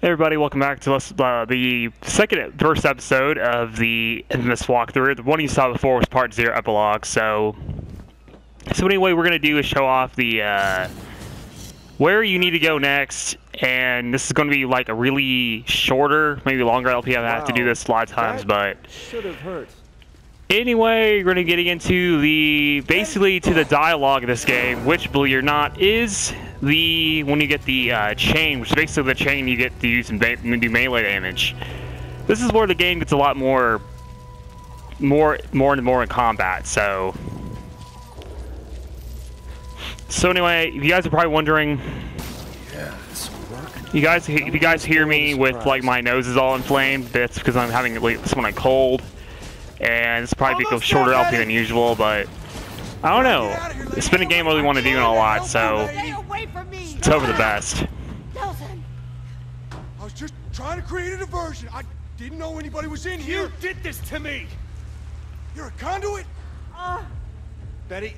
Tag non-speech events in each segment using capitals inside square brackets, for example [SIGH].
Hey everybody, welcome back to us, uh, the second, first episode of the infamous walkthrough. The one you saw before was part zero epilogue. So, so anyway, we're gonna do is show off the uh, where you need to go next, and this is going to be like a really shorter, maybe longer LP. I have to do this a lot of times, but Should have hurt. Anyway, we're gonna getting into the basically to the dialogue of this game, which believe it or not is the when you get the uh, chain, which is basically the chain you get to use and do melee damage. This is where the game gets a lot more, more, more and more in combat. So, so anyway, if you guys are probably wondering, Yeah, this will work. you guys, if you guys hear me with like my nose is all inflamed, that's because I'm having like this one a cold, and it's probably because shorter LP than usual. But I don't know. It's been a game I really want to do and a lot, so it's away from me! let's hope for the best. Delsin! I was just trying to create a diversion. I didn't know anybody was in here. You did this to me! You're a conduit? Uh, Betty,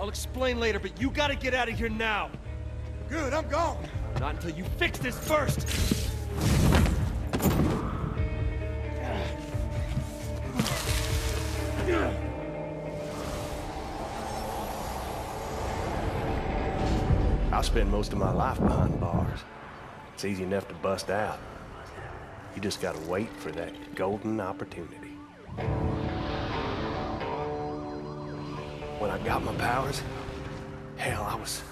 I'll explain later, but you gotta get out of here now. Good, I'm gone. Not until you fix this first. [SIGHS] I spend most of my life behind bars. It's easy enough to bust out. You just gotta wait for that golden opportunity. When I got my powers, hell, I was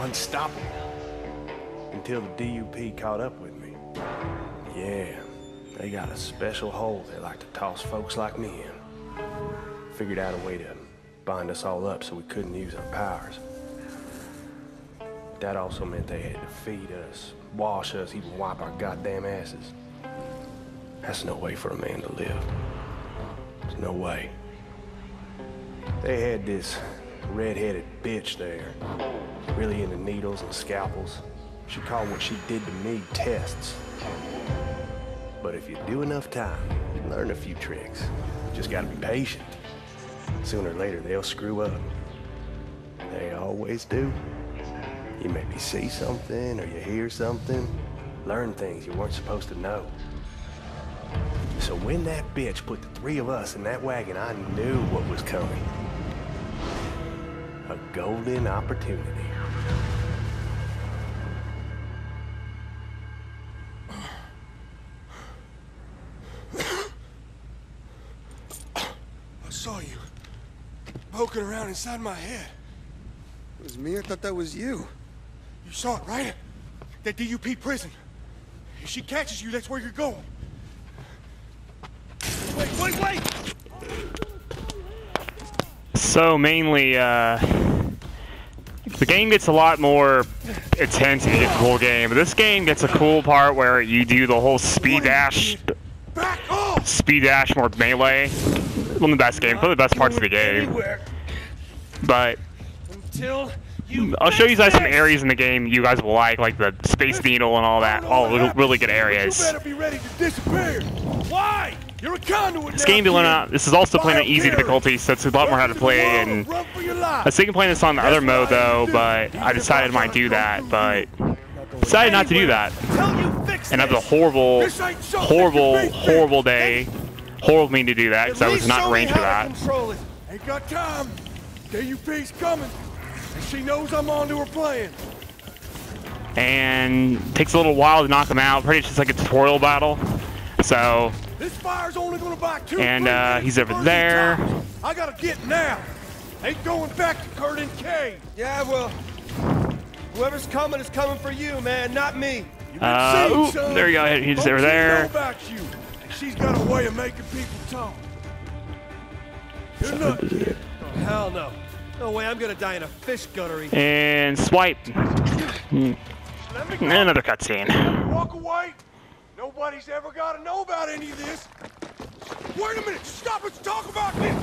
unstoppable. Until the DUP caught up with me. Yeah, they got a special hole they like to toss folks like me in. Figured out a way to bind us all up so we couldn't use our powers. That also meant they had to feed us, wash us, even wipe our goddamn asses. That's no way for a man to live. There's no way. They had this red-headed bitch there, really into needles and scalpels. She called what she did to me tests. But if you do enough time, you learn a few tricks. Just gotta be patient. Sooner or later, they'll screw up. They always do. You maybe see something or you hear something, learn things you weren't supposed to know. So when that bitch put the three of us in that wagon, I knew what was coming. A golden opportunity. I saw you poking around inside my head. It was me? I thought that was you. You saw it, right? That DUP prison. If she catches you, that's where you're going. Wait, wait, wait! So mainly, uh, the game gets a lot more intense and a cool game. But this game gets a cool part where you do the whole speed dash, speed dash more melee. One of the best games, one of the best parts of the game. But until. I'll show you guys some areas in the game you guys will like, like the Space Needle and all that. All really, good You areas. better be ready to disappear. Why? You're a conduit This game, or not, this is also playing on easy difficulty, so it's a lot more how to play. And Run for your I was thinking playing this on the other mode though, but I decided I might do that. But decided not to do that. And that was a horrible, This ain't something horrible, you horrible day, horrible me to do that because I was not arranged for that. Ain't got time. DUP's coming. And she knows I'm on to her plan. And takes a little while to knock him out. Pretty much just like a tutorial battle. So This fire's only gonna buy two. And, uh, he's over there. times. I gotta get now. Ain't going back to Curdun Cay. Yeah, well, whoever's coming is coming for you, man, not me. You been Uh, seen, ooh, son. there you go. He's Folks over here there. Know about you. She's got a way of making people talk. Good luck, kid. Hell no. No way I'm gonna die in a fish guttery. and swipe. Hmm. Let me go. And another cutscene. Walk away. Nobody's ever got to know about any of this. Wait a minute. Stop. Let's talk about this.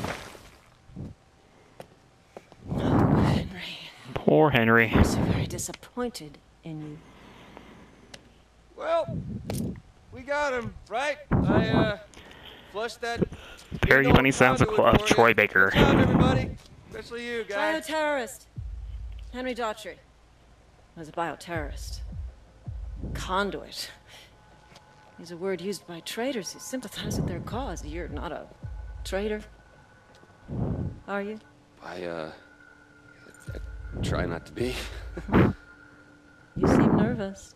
Henry, Poor Henry. I'm so very disappointed in you. Well, we got him, right? I, uh, flushed that. Very big old funny sounds of, conduit of for you. Troy Baker. Good job, everybody. Especially you, guys. Bioterrorist. Henry Daughtry was a bioterrorist. Conduit. is a word used by traitors who sympathize with their cause. You're not a traitor, are you? I, uh. I, I try not to be. You seem nervous.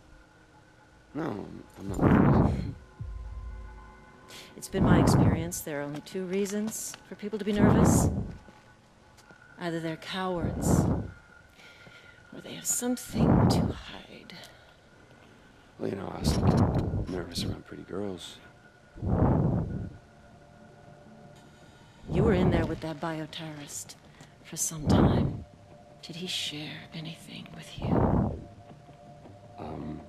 No, I'm not. nervous. It's been my experience there are only two reasons for people to be nervous. Either they're cowards, or they have something to hide. Well, you know, I was nervous around pretty girls. You were in there with that bioterrorist for some time. Did he share anything with you? Um,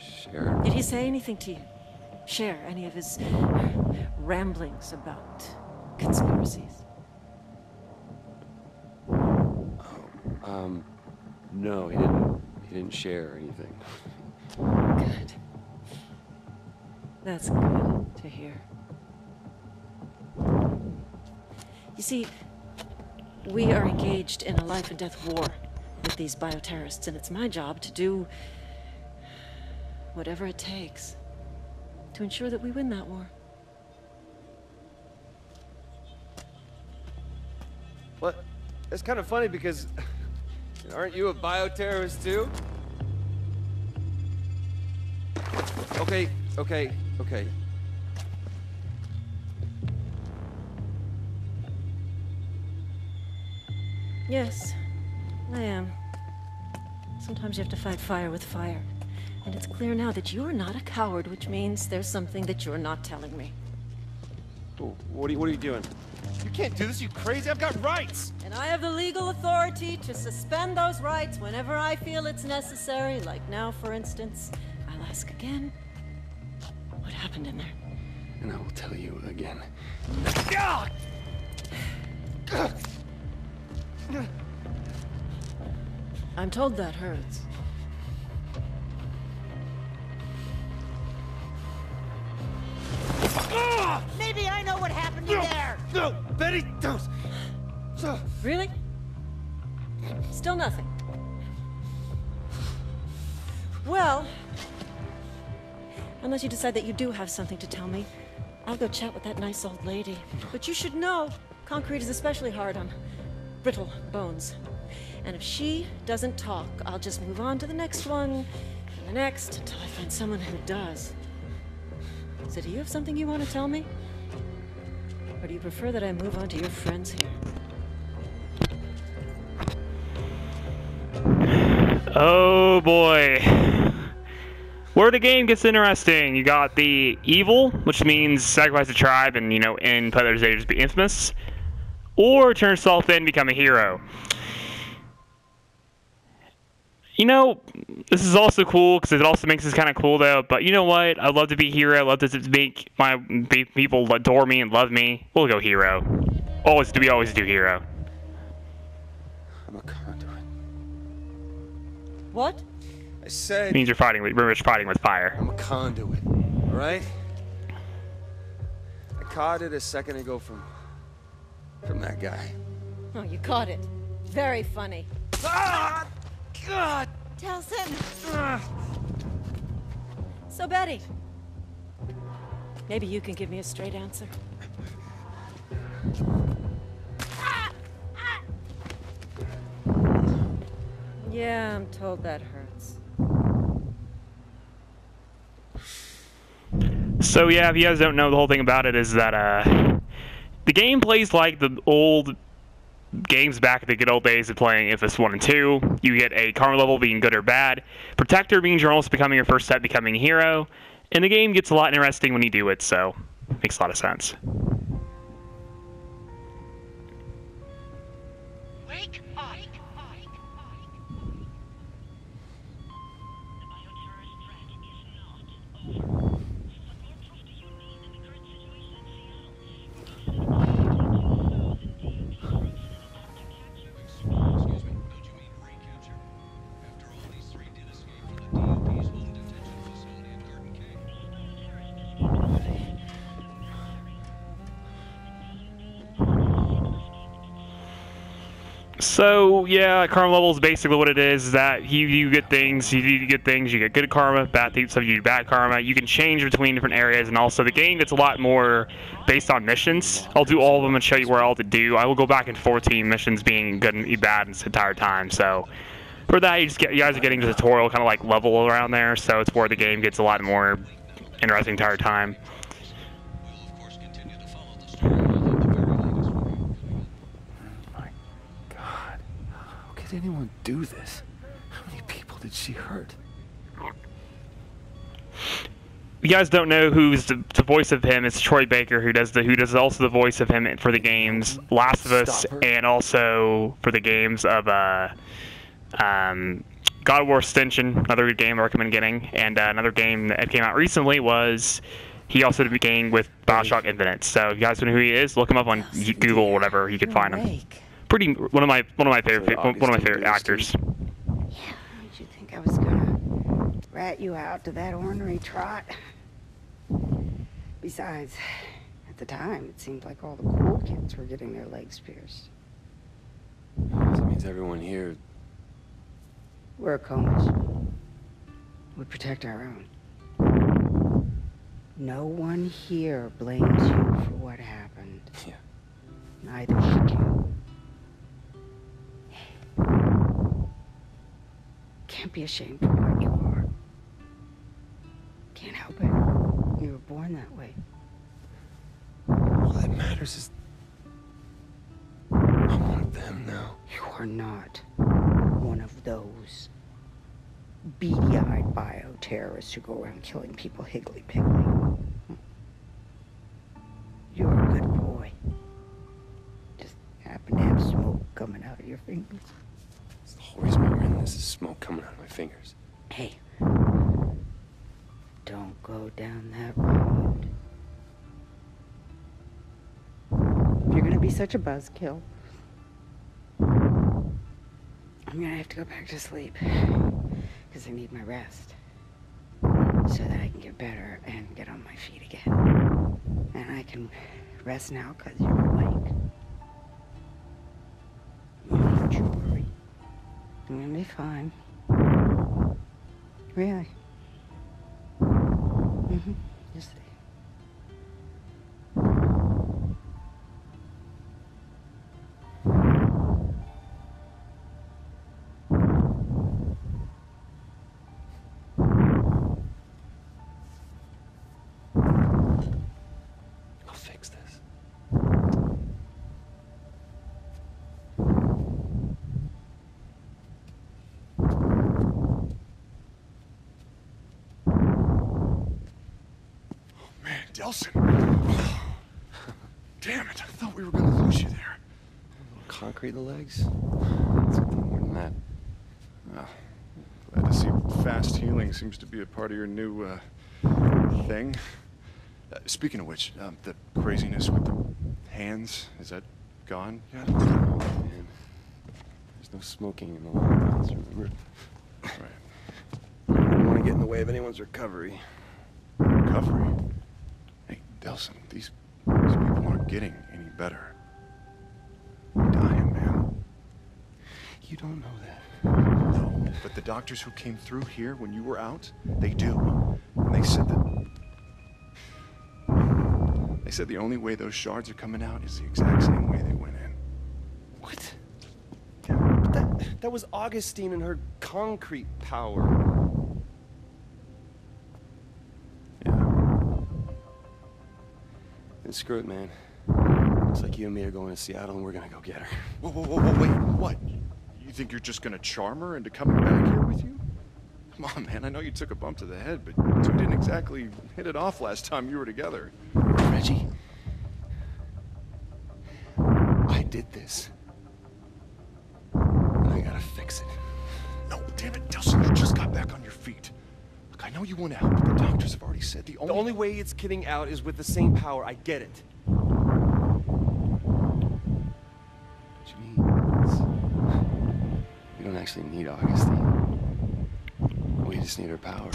share. Did he say anything to you? Share any of his ramblings about conspiracies? Um, no, he didn't. He didn't share anything. Good. That's good to hear. You see, we are engaged in a life and death war with these bioterrorists, and it's my job to do whatever it takes to ensure that we win that war. What? It's kind of funny because aren't you a bioterrorist too? Okay, okay, okay. Yes, I am. Sometimes you have to fight fire with fire. And it's clear now that you're not a coward, which means there's something that you're not telling me. What are you, what are you doing? You can't do this, you crazy. I've got rights. And I have the legal authority to suspend those rights whenever I feel it's necessary, like now, for instance. I'll ask again. What happened in there? And I will tell you again. I'm told that hurts. So, Really? Still nothing. Well, unless you decide that you do have something to tell me, I'll go chat with that nice old lady. But you should know, concrete is especially hard on brittle bones. And if she doesn't talk, I'll just move on to the next one, and the next, until I find someone who does. So do you have something you want to tell me? Or do you prefer that I move on to your friends here? Oh boy. Where the game gets interesting, you got the evil, which means sacrifice a tribe and, you know, end Player's Age be infamous, or turn yourself in become a hero. You know, this is also cool because it also makes this kind of cool though. But you know what? I love to be hero. I love to make my be- people adore me and love me. We'll go hero. Always do. We always do hero. I'm a conduit. What? I said It means you're fighting with you're fighting with fire. I'm a conduit, all right? I caught it a second ago from from that guy. Oh, you caught it. Very funny. Ah! God! Delsin. So, Betty, maybe you can give me a straight answer. Yeah, I'm told that hurts. So yeah, if you guys don't know, the whole thing about it is that uh, the game plays like the old games back in the good old days of playing Infamous 1 and 2. You get a karma level being good or bad. Protector means you're almost becoming your first step becoming a hero. And the game gets a lot interesting when you do it, so makes a lot of sense. Wake up. So yeah, karma level is basically what it is. Is that you you get things, you do good things, you get good karma, bad things, so you do bad karma. You can change between different areas, and also the game gets a lot more based on missions. I'll do all of them and show you where all to do. I will go back forth between missions being good and bad this entire time. So for that, you just get you guys are getting the tutorial kind of like level around there. So it's where the game gets a lot more interesting entire time. Could anyone do this? How many people did she hurt? you guys don't know who's the, the voice of him, it's Troy Baker who does the who does also the voice of him for the games Last of Us and also for the games of uh, um, God of War Extension, another good game I recommend getting, and uh, another game that came out recently was he also did a game with Bioshock Infinite. So if you guys know who he is, look him up on Google or whatever, you can find him. Awake. Pretty one of my one of my favorite So one of my favorite actors. Steve. Did you think I was gonna rat you out to that ornery trot? Besides, at the time, it seemed like all the cool kids were getting their legs pierced. That means everyone here. We're Akomish. We protect our own. No one here blames you for what happened. [LAUGHS] Yeah. Neither should you. Be ashamed of what you are. Can't help it. You were born that way. All that matters is. I'm one of them now. You are not one of those beady-eyed bioterrorists who go around killing people higgly-piggly. You're a good boy. Just happen to have smoke coming out of your fingers. It's the whole reason why we're in this is smoke coming out of my fingers. Hey, don't go down that road. You're gonna be such a buzzkill, I'm gonna have to go back to sleep. Because I need my rest. So that I can get better and get on my feet again. And I can rest now because you're awake. I'm gonna be fine. Really? Mm-hmm. Man, Delsin. [SIGHS] Damn it, I thought we were gonna lose you there. Concrete the legs? Something more than that. Well, glad to see fast healing seems to be a part of your new, uh, thing. Uh, speaking of which, um, the craziness with the hands, is that gone yet? Oh, man. There's no smoking in the lockdowns, remember? Right. I don't want to get in the way of anyone's recovery. Recovery. Delsin, these, these people aren't getting any better. They're dying, man. You don't know that. No, but the doctors who came through here when you were out, they do. And they said that. They said the only way those shards are coming out is the exact same way they went in. What? Yeah, but that, that was Augustine and her concrete power. Then screw it, man. Looks like you and me are going to Seattle and we're gonna go get her. Whoa, whoa, whoa, whoa, wait, what? You think you're just gonna charm her into coming back here with you? Come on, man, I know you took a bump to the head, but you two didn't exactly hit it off last time you were together. Reggie. I did this. And I gotta fix it. No, damn it, Delsin, you just got back on your feet. Look, I know you want out, but the doctors have already said the only... The only way it's getting out is with the same power. I get it. What you mean? We don't actually need Augustine. We just need her power.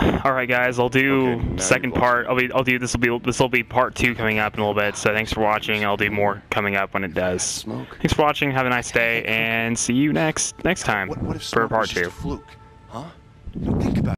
[LAUGHS] All right, guys. I'll do Okay, second part. I'll be. I'll do this. Will be. This will be part two coming up in a little bit. So thanks for watching. I'll do more coming up when it does. Smoke. Thanks for watching. Have a nice day, and see you next next time What, what if for part was just two. Know, think about